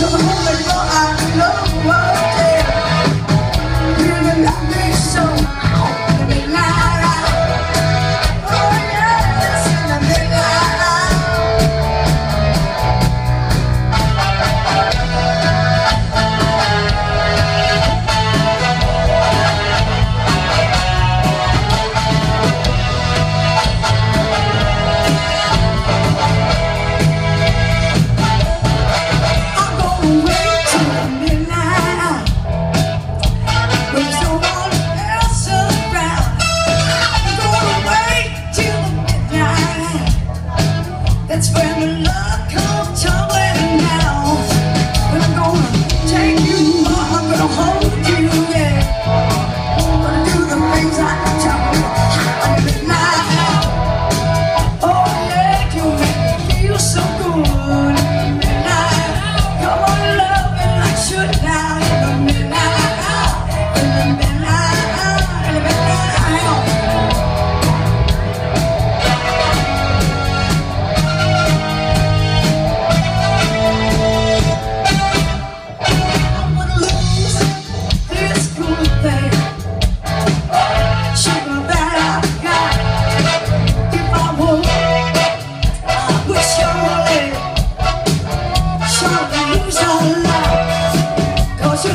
Come That's when the love comes.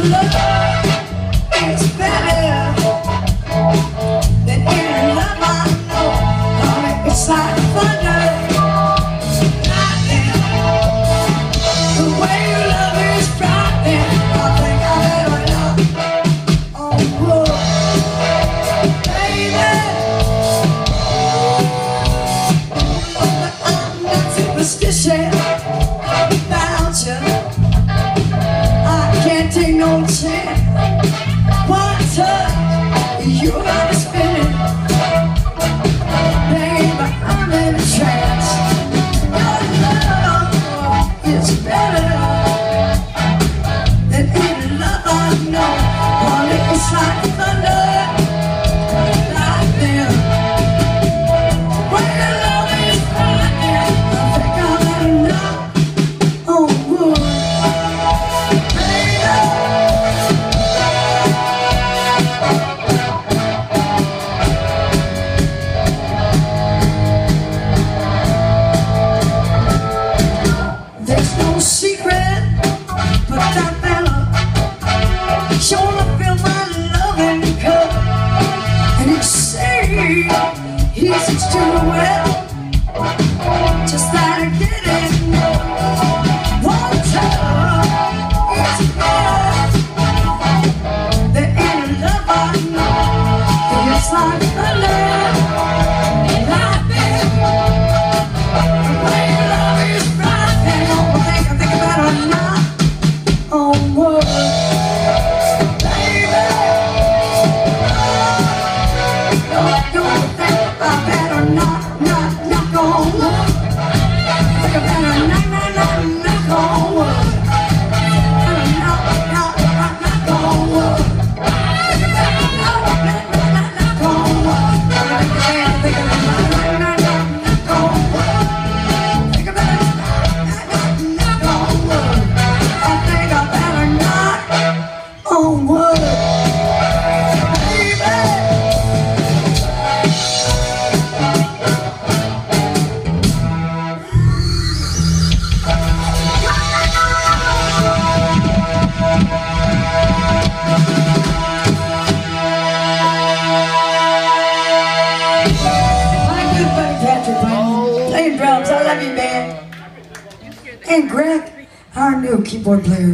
love. I get it. and Greg, our new keyboard player.